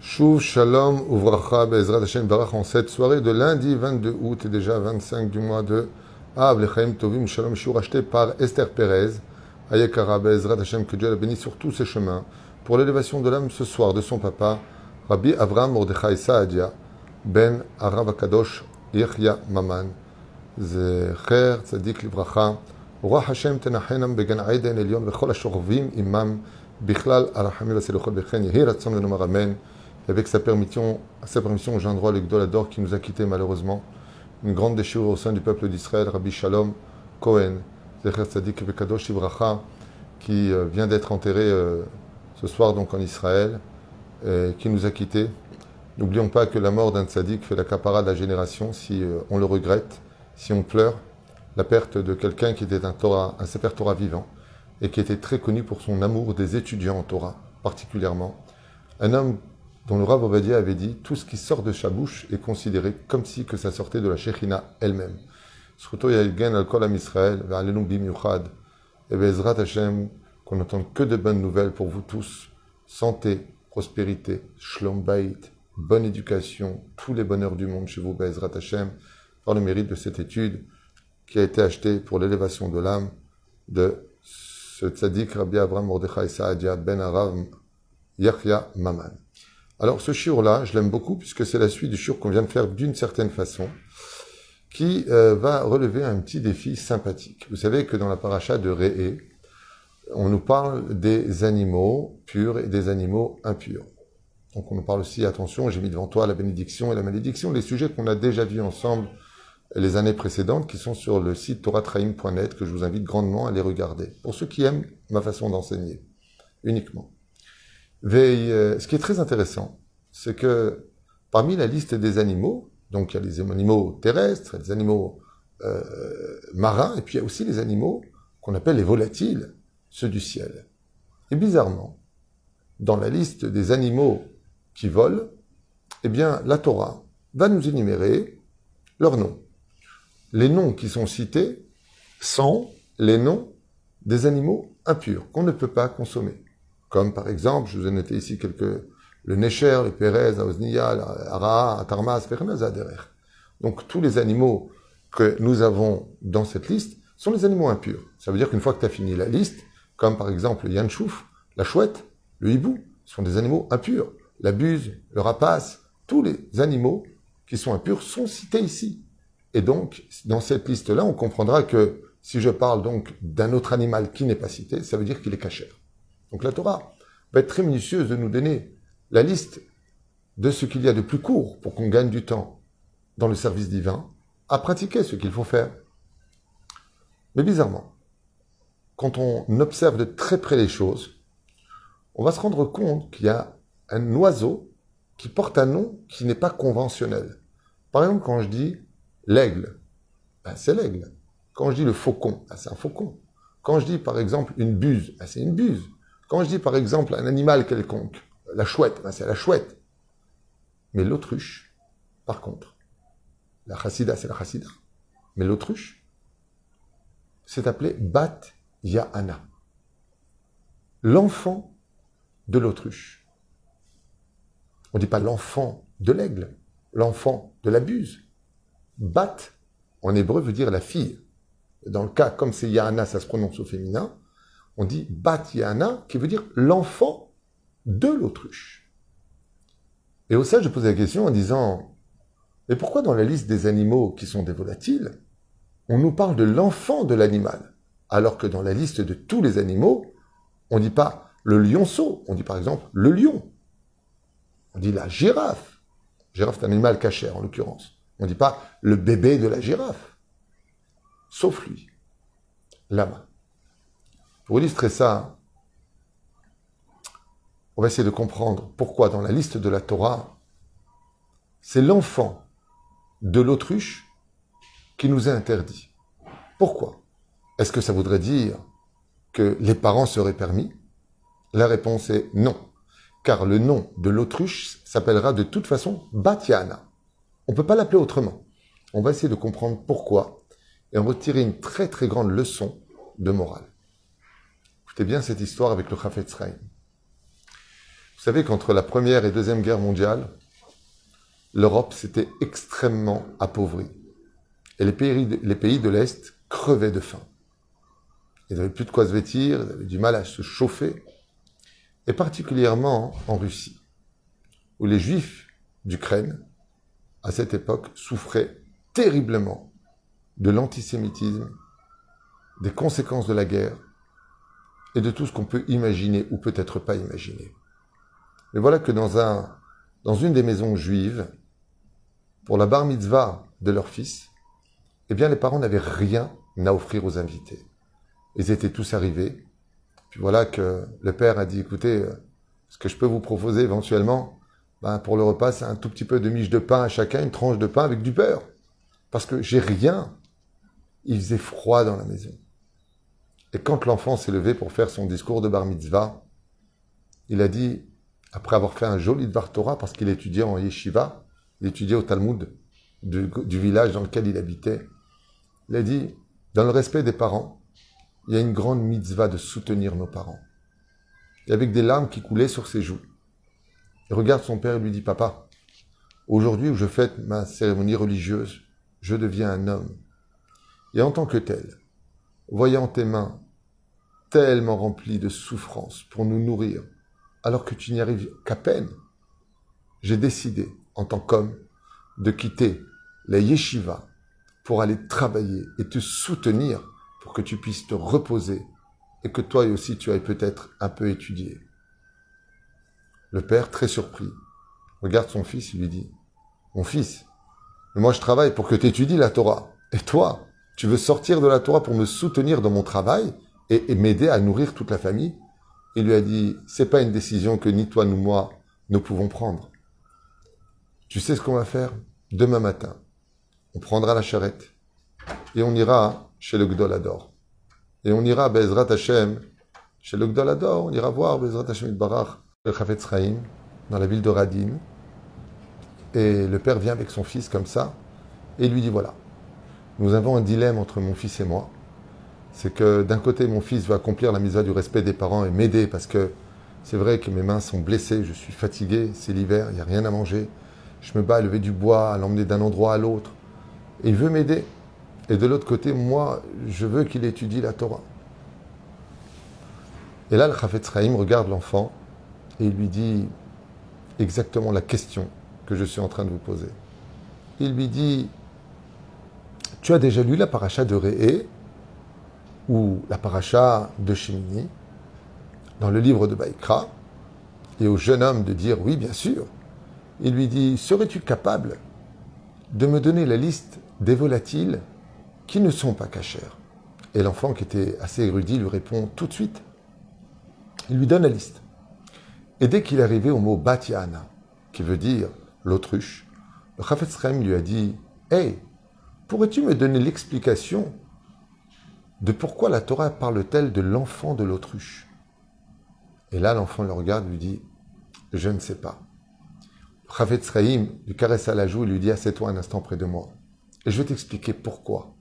Shuv Shalom Uvracha Bezrat Hashem Barach en cette soirée de lundi 22 août et déjà 25 du mois de Av Lechaim Tovim Shalom Shiur acheté par Esther Perez Ayekara Bezrat Hashem que Dieu l'a béni sur tous ses chemins pour l'élévation de l'âme ce soir de son papa Rabbi Avram Mordechai Saadia Ben Arav Akadosh Yechya Maman Zecher Tzadik Livracha רוח השם תנחנם בגן עדן עליון וכל השוכבים עמם בכלל הרחמים והסליחות וכן יהי רצון ונאמר אמן. et avec sa permission, sa permission, j'ai un droit, le Gdolador qui nous a quittés malheureusement. Une grande déchirure au sein du peuple d'Israël, Rabbi Shalom Cohen, Zecher Tzadik qui euh, vient d'être enterré euh, ce soir donc en Israël, et qui nous a quittés. N'oublions pas que la mort d'un tzaddik fait la capara de la génération si euh, on le regrette, si on pleure. La perte de quelqu'un qui était un Torah, un Sefer Torah vivant, et qui était très connu pour son amour des étudiants en Torah, particulièrement. Un homme dont le Rav Ovadia avait dit tout ce qui sort de sa bouche est considéré comme si que ça sortait de la Shechina elle-même. Et Bezrat Hashem, qu'on n'entende que de bonnes nouvelles pour vous tous. Santé, prospérité, shlom bait, bonne éducation, tous les bonheurs du monde chez vous, Bezrat Hashem, par le mérite de cette étude qui a été achetée pour l'élévation de l'âme de ce tzaddik Rabbi Abraham Mordechai Saadia ben Arav Yachya Maman. Alors ce shiur-là, je l'aime beaucoup puisque c'est la suite du shiur qu'on vient de faire d'une certaine façon, qui euh, va relever un petit défi sympathique. Vous savez que dans la paracha de Réé, on nous parle des animaux purs et des animaux impurs. Donc on nous parle aussi, attention, j'ai mis devant toi la bénédiction et la malédiction, les sujets qu'on a déjà vus ensemble les années précédentes, qui sont sur le site toratraim.net, que je vous invite grandement à les regarder, pour ceux qui aiment ma façon d'enseigner, uniquement. Euh, ce qui est très intéressant, c'est que parmi la liste des animaux, donc il y a les animaux terrestres, les animaux euh, marins, et puis il y a aussi les animaux qu'on appelle les volatiles, ceux du ciel. Et bizarrement, dans la liste des animaux qui volent, eh bien, la Torah va nous énumérer leurs noms. Les noms qui sont cités sont les noms des animaux impurs qu'on ne peut pas consommer. Comme par exemple, je vous ai noté ici quelques, le Necher, le Pérez, la Ozniya, la Ara, Tarmas, Donc tous les animaux que nous avons dans cette liste sont les animaux impurs. Ça veut dire qu'une fois que tu as fini la liste, comme par exemple le Yanchouf, la chouette, le hibou, sont des animaux impurs. La buse, le rapace, tous les animaux qui sont impurs sont cités ici. Et donc, dans cette liste-là, on comprendra que si je parle donc d'un autre animal qui n'est pas cité, ça veut dire qu'il est caché. Donc la Torah va être très minutieuse de nous donner la liste de ce qu'il y a de plus court pour qu'on gagne du temps dans le service divin à pratiquer ce qu'il faut faire. Mais bizarrement, quand on observe de très près les choses, on va se rendre compte qu'il y a un oiseau qui porte un nom qui n'est pas conventionnel. Par exemple, quand je dis l'aigle, ben, c'est l'aigle. Quand je dis le faucon, ben, c'est un faucon. Quand je dis par exemple une buse, ben, c'est une buse. Quand je dis par exemple un animal quelconque, la chouette, ben c'est la chouette. Mais l'autruche, par contre, la chassida, c'est la chassida. Mais l'autruche, c'est appelé Bat Ya'ana. L'enfant de l'autruche. On ne dit pas l'enfant de l'aigle, l'enfant de la buse. Bat, en hébreu, veut dire la fille. Dans le cas, comme c'est Ya'ana, ça se prononce au féminin, on dit Batiana, qui veut dire l'enfant de l'autruche. Et au sein, je pose la question en disant, mais pourquoi dans la liste des animaux qui sont des volatiles, on nous parle de l'enfant de l'animal, alors que dans la liste de tous les animaux, on ne dit pas le lionceau, on dit par exemple le lion, on dit la girafe. Girafe, c'est un animal cachère en l'occurrence. On ne dit pas le bébé de la girafe, sauf lui, lama. Pour illustrer ça, on va essayer de comprendre pourquoi dans la liste de la Torah, c'est l'enfant de l'autruche qui nous est interdit. Pourquoi? Est-ce que ça voudrait dire que les parents seraient permis? La réponse est non, car le nom de l'autruche s'appellera de toute façon Batiana. On ne peut pas l'appeler autrement. On va essayer de comprendre pourquoi et on va tirer une très très grande leçon de morale. Écoutez bien cette histoire avec le Chafetz Chaim. Vous savez qu'entre la Première et Deuxième Guerre mondiale, l'Europe s'était extrêmement appauvrie. Et les pays de l'Est crevaient de faim. Ils n'avaient plus de quoi se vêtir, ils avaient du mal à se chauffer. Et particulièrement en Russie, où les Juifs d'Ukraine, à cette époque, souffraient terriblement de l'antisémitisme, des conséquences de la guerre et de tout ce qu'on peut imaginer ou peut-être pas imaginer. Mais voilà que dans, un, dans une des maisons juives, pour la bar mitzvah de leur fils, eh bien les parents n'avaient rien à offrir aux invités. Ils étaient tous arrivés. Puis voilà que le père a dit, écoutez, euh, ce que je peux vous proposer éventuellement, ben pour le repas, c'est un tout petit peu de miche de pain à chacun, une tranche de pain avec du beurre. Parce que j'ai rien. Il faisait froid dans la maison. Et quand l'enfant s'est levé pour faire son discours de bar mitzvah, il a dit, après avoir fait un joli Dvar Torah, parce qu'il étudiait en yeshiva, il étudiait au Talmud du, du, village dans lequel il habitait, il a dit, dans le respect des parents, il y a une grande mitzvah de soutenir nos parents. Et avec des larmes qui coulaient sur ses joues. Il regarde son père et lui dit, papa, aujourd'hui où je fête ma cérémonie religieuse, je deviens un homme. Et en tant que tel, voyant tes mains tellement remplies de souffrance pour nous nourrir, alors que tu n'y arrives qu'à peine, j'ai décidé, en tant qu'homme, de quitter la yeshiva pour aller travailler et te soutenir pour que tu puisses te reposer et que toi aussi tu ailles peut-être un peu étudier. Le père, très surpris, regarde son fils et lui dit, Mon fils, moi je travaille pour que tu étudies la Torah. Et toi, tu veux sortir de la Torah pour me soutenir dans mon travail et, m'aider à nourrir toute la famille? Il lui a dit, c'est pas une décision que ni toi ni moi nous pouvons prendre. Tu sais ce qu'on va faire? Demain matin, on prendra la charrette et on ira chez le Gdolador. Et on ira à Bezrat Hashem, chez le Gdolador, on ira voir Bezrat Hashem Barach, le Chafetz dans la ville de Radin. Et le père vient avec son fils comme ça, et lui dit voilà, nous avons un dilemme entre mon fils et moi. C'est que d'un côté, mon fils va accomplir la mise du respect des parents et m'aider parce que c'est vrai que mes mains sont blessées, je suis fatigué, c'est l'hiver, il n'y a rien à manger. Je me bats à lever du bois, à l'emmener d'un endroit à l'autre. Il veut m'aider. Et de l'autre côté, moi, je veux qu'il étudie la Torah. Et là, le Chafetz Chaim regarde l'enfant et il lui dit exactement la question que je suis en train de vous poser. Il lui dit tu as déjà lu la paracha de Réé ou la paracha de Shemini dans le livre de Baïkra? Et au jeune homme de dire oui, bien sûr. Il lui dit Serais-tu capable de me donner la liste des volatiles qui ne sont pas cachères? Et l'enfant, qui était assez érudit, lui répond tout de suite. Il lui donne la liste. Et dès qu'il est arrivé au mot Batiana, qui veut dire l'autruche, le Chafetz lui a dit Hey, Pourrais-tu me donner l'explication de pourquoi la Torah parle-t-elle de l'enfant de l'autruche? Et là, l'enfant le regarde lui dit Je ne sais pas. Chavetz Rahim lui caresse à la joue et lui dit Assieds-toi un instant près de moi. Et je vais t'expliquer pourquoi.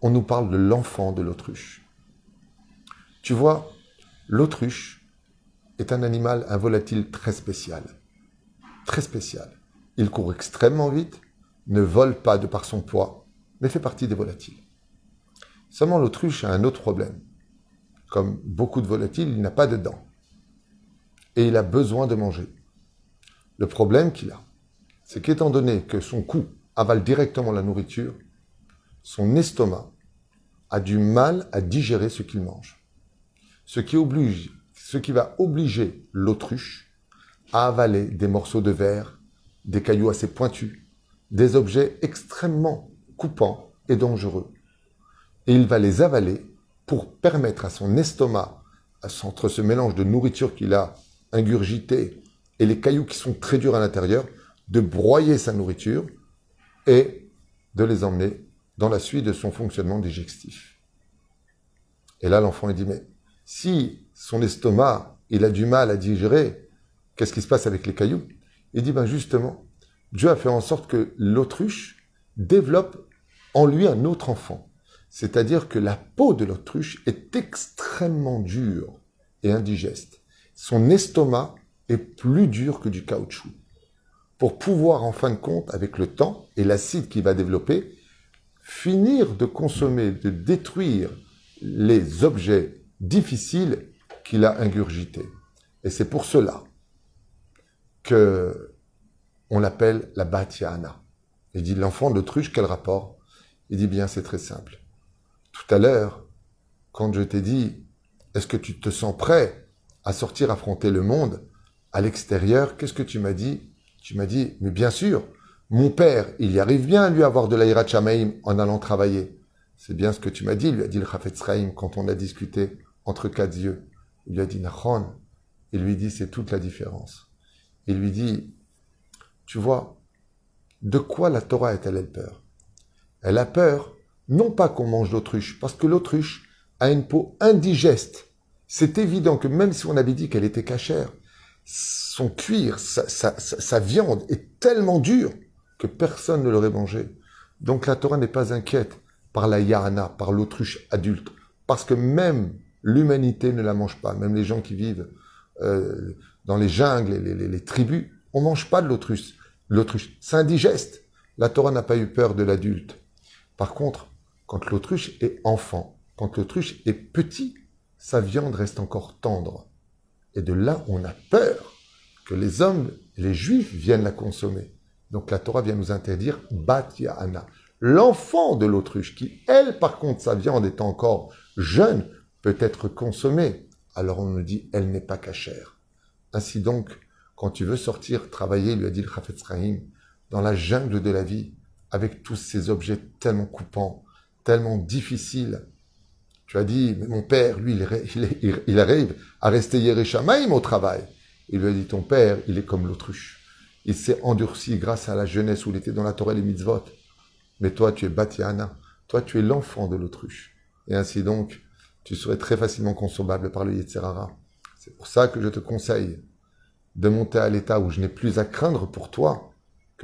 On nous parle de l'enfant de l'autruche. Tu vois, l'autruche est un animal, un volatile très spécial. Très spécial. Il court extrêmement vite, ne vole pas de par son poids, mais fait partie des volatiles. Seulement l'autruche a un autre problème. Comme beaucoup de volatiles, il n'a pas de dents. Et il a besoin de manger. Le problème qu'il a, c'est qu'étant donné que son cou avale directement la nourriture, son estomac a du mal à digérer ce qu'il mange. Ce qui, oblige, ce qui va obliger l'autruche à avaler des morceaux de verre, des cailloux assez pointus, des objets extrêmement coupant et dangereux. Et il va les avaler pour permettre à son estomac, entre ce mélange de nourriture qu'il a ingurgité et les cailloux qui sont très durs à l'intérieur, de broyer sa nourriture et de les emmener dans la suite de son fonctionnement digestif. Et là, l'enfant dit, mais si son estomac, il a du mal à digérer, qu'est-ce qui se passe avec les cailloux? Il dit, ben justement, Dieu a fait en sorte que l'autruche développe en lui un autre enfant. C'est-à-dire que la peau de l'autruche est extrêmement dure et indigeste. Son estomac est plus dur que du caoutchouc. Pour pouvoir, en fin de compte, avec le temps et l'acide qui va développer, finir de consommer, de détruire les objets difficiles qu'il a ingurgités. Et c'est pour cela que on l'appelle la Batiana. Il dit l'enfant de l'autruche, quel rapport? Il dit bien, c'est très simple. Tout à l'heure, quand je t'ai dit, est-ce que tu te sens prêt à sortir affronter le monde à l'extérieur Qu'est-ce que tu m'as dit? Tu m'as dit, mais bien sûr, mon père, il y arrive bien, lui, avoir de l'aïra chamaïm en allant travailler. C'est bien ce que tu m'as dit, lui a dit le Chafetz quand on a discuté entre quatre yeux. Il lui a dit, Nachon. Il lui dit, c'est toute la différence. Il lui dit, tu vois, de quoi la Torah est-elle peur? Elle a peur, non pas qu'on mange l'autruche, parce que l'autruche a une peau indigeste. C'est évident que même si on avait dit qu'elle était cachère, son cuir, sa, viande est tellement dure que personne ne l'aurait mangé. Donc la Torah n'est pas inquiète par la yahana, par l'autruche adulte, parce que même l'humanité ne la mange pas, même les gens qui vivent euh, dans les jungles, les, les, les tribus, on mange pas de l'autruche. L'autruche, c'est indigeste. La Torah n'a pas eu peur de l'adulte. Par contre, quand l'autruche est enfant, quand l'autruche est petit, sa viande reste encore tendre. Et de là, on a peur que les hommes, les juifs, viennent la consommer. Donc la Torah vient nous interdire Bat Ya'ana. L'enfant de l'autruche, qui, elle, par contre, sa viande est encore jeune, peut être consommée. Alors on nous dit, elle n'est pas cachère. Ainsi donc, quand tu veux sortir travailler, lui a dit le Chafetz Rahim, dans la jungle de la vie, avec tous ces objets tellement coupants, tellement difficiles, tu as dit, mais mon père, lui, il, arrive à rester Yereshamaim au travail. Il lui a dit, ton père, il est comme l'autruche. Il s'est endurci grâce à la jeunesse où il était dans la Torah et les mitzvot. Mais toi, tu es Batiana. Toi, tu es l'enfant de l'autruche. Et ainsi donc, tu serais très facilement consommable par le Yetzerara. C'est pour ça que je te conseille de monter à l'état où je n'ai plus à craindre pour toi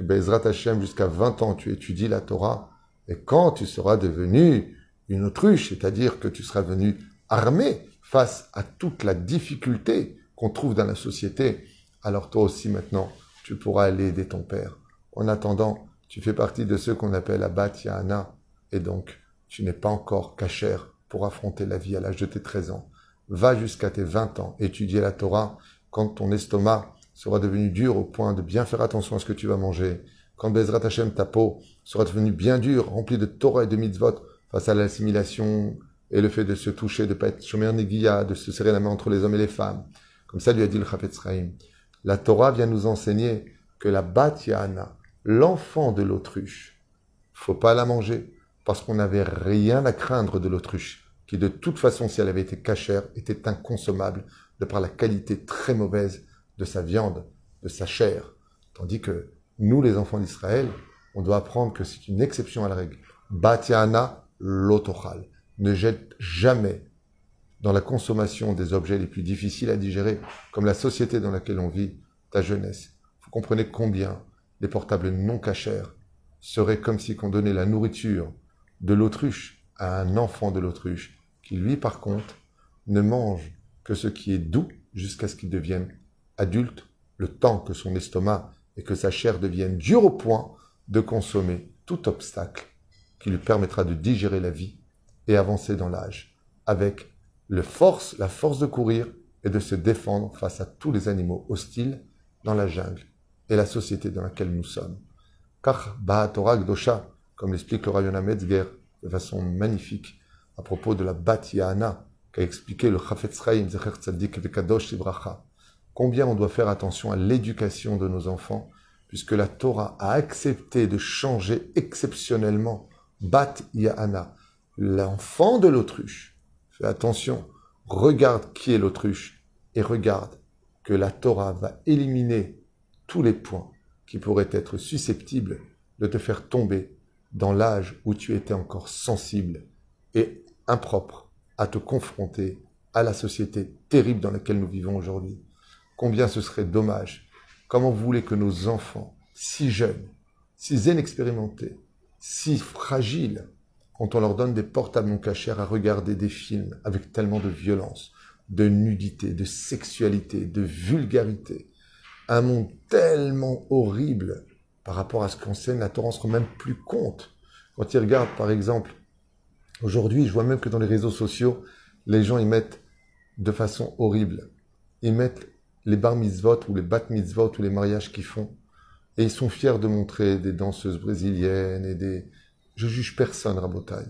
que Bezrat Hashem, jusqu'à 20 ans, tu étudies la Torah. Et quand tu seras devenu une autruche, c'est-à-dire que tu seras venu armé face à toute la difficulté qu'on trouve dans la société, alors toi aussi maintenant, tu pourras aller aider ton père. En attendant, tu fais partie de ceux qu'on appelle Abat Yahana, et donc tu n'es pas encore cachère pour affronter la vie à l'âge de tes 13 ans. Va jusqu'à tes 20 ans, étudier la Torah, quand ton estomac sera devenu dur au point de bien faire attention à ce que tu vas manger, quand Bezrat Hashem, ta peau, sera devenue bien dure, remplie de Torah et de mitzvot, face à l'assimilation et le fait de se toucher, de ne pas être shomer neguia, de se serrer la main entre les hommes et les femmes. Comme ça lui a dit le Chafetz. La Torah vient nous enseigner que la Bat l'enfant de l'autruche, faut pas la manger, parce qu'on n'avait rien à craindre de l'autruche, qui de toute façon, si elle avait été cachère, était inconsommable de par la qualité très mauvaise de sa viande, de sa chair. Tandis que nous, les enfants d'Israël, on doit apprendre que c'est une exception à la règle. Batiana l'autochal. Ne jette jamais dans la consommation des objets les plus difficiles à digérer, comme la société dans laquelle on vit, ta jeunesse. Vous comprenez combien les portables non cachers seraient comme si on donnait la nourriture de l'autruche à un enfant de l'autruche, qui lui, par contre, ne mange que ce qui est doux jusqu'à ce qu'il devienne adulte, le temps que son estomac et que sa chair deviennent durs au point de consommer tout obstacle qui lui permettra de digérer la vie et avancer dans l'âge avec le force, la force de courir et de se défendre face à tous les animaux hostiles dans la jungle et la société dans laquelle nous sommes. Car Bahatora Gdosha, comme l'explique le Rayona Metzger de façon magnifique à propos de la Bat qu'a expliqué le Chafetz Chaim Zecher Tzadik Vekadosh Ibracha, combien on doit faire attention à l'éducation de nos enfants, puisque la Torah a accepté de changer exceptionnellement Bat Ya'ana, l'enfant de l'autruche. Fais attention, regarde qui est l'autruche et regarde que la Torah va éliminer tous les points qui pourraient être susceptibles de te faire tomber dans l'âge où tu étais encore sensible et impropre à te confronter à la société terrible dans laquelle nous vivons aujourd'hui. Combien ce serait dommage. Comment vous que nos enfants, si jeunes, si inexpérimentés, si fragiles, quand on leur donne des portables non cachés à regarder des films avec tellement de violence, de nudité, de sexualité, de vulgarité, un monde tellement horrible par rapport à ce qu'enseigne la Torah, même plus compte. Quand il regarde, par exemple, aujourd'hui, je vois même que dans les réseaux sociaux, les gens y mettent de façon horrible. Ils mettent les bar mitzvot ou les bat mitzvot ou les mariages qu'ils font. Et ils sont fiers de montrer des danseuses brésiliennes et des... Je juge personne, Rabotaille.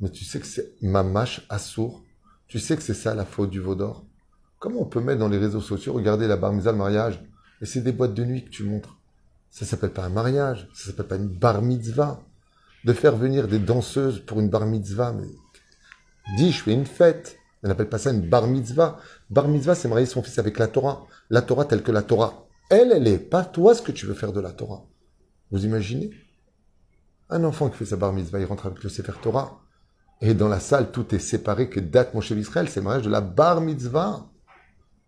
Mais tu sais que c'est mamache assour. Tu sais que c'est ça la faute du Vaudor. Comment on peut mettre dans les réseaux sociaux, regarder la bar mitzvah, le mariage, et c'est des boîtes de nuit que tu montres? Ça s'appelle pas un mariage, ça s'appelle pas une bar mitzvah. De faire venir des danseuses pour une bar mitzvah, mais dis, je fais une fête. On n'appelle pas ça une bar mitzvah. Bar mitzvah, c'est marier son fils avec la Torah. La Torah telle que la Torah. Elle, elle est. Pas toi ce que tu veux faire de la Torah. Vous imaginez? Un enfant qui fait sa bar mitzvah, il rentre avec le Sefer Torah. Et dans la salle, tout est séparé que date mon chef Israël. C'est le mariage de la bar mitzvah.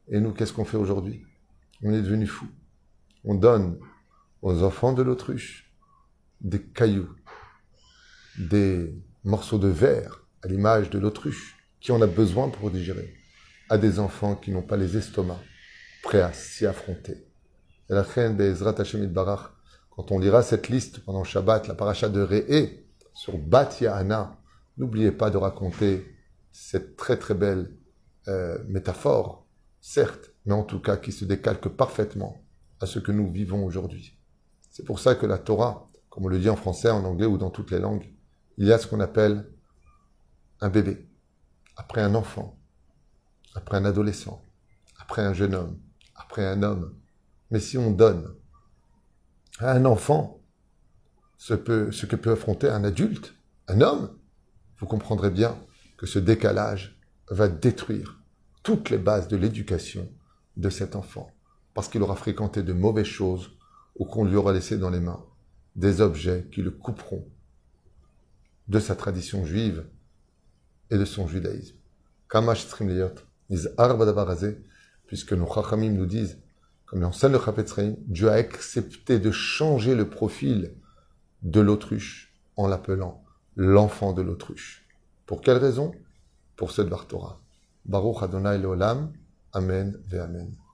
Et nous, qu'est-ce qu'on fait aujourd'hui? On est devenu fous. On donne aux enfants de l'autruche des cailloux, des morceaux de verre à l'image de l'autruche qui en a besoin pour digérer, à des enfants qui n'ont pas les estomacs prêts à s'y affronter. Et la reine d'Ezrat Hashem Barach, quand on lira cette liste pendant Shabbat, la paracha de Re'e, sur Bat Ya'ana, n'oubliez pas de raconter cette très très belle euh, métaphore, certes, mais en tout cas qui se décalque parfaitement à ce que nous vivons aujourd'hui. C'est pour ça que la Torah, comme on le dit en français, en anglais ou dans toutes les langues, il y a ce qu'on appelle un bébé, après un enfant, après un adolescent, après un jeune homme, après un homme. Mais si on donne à un enfant ce, que peut affronter un adulte, un homme, vous comprendrez bien que ce décalage va détruire toutes les bases de l'éducation de cet enfant, parce qu'il aura fréquenté de mauvaises choses ou qu'on lui aura laissé dans les mains des objets qui le couperont de sa tradition juive et de son judaïsme. Puisque nos chachamim nous disent, comme l'enseigne le Chafetz Dieu a accepté de changer le profil de l'autruche en l'appelant l'enfant de l'autruche. Pour quelle raison? Pour cette Torah. Baruch Adonai Leolam. Amen ve Amen.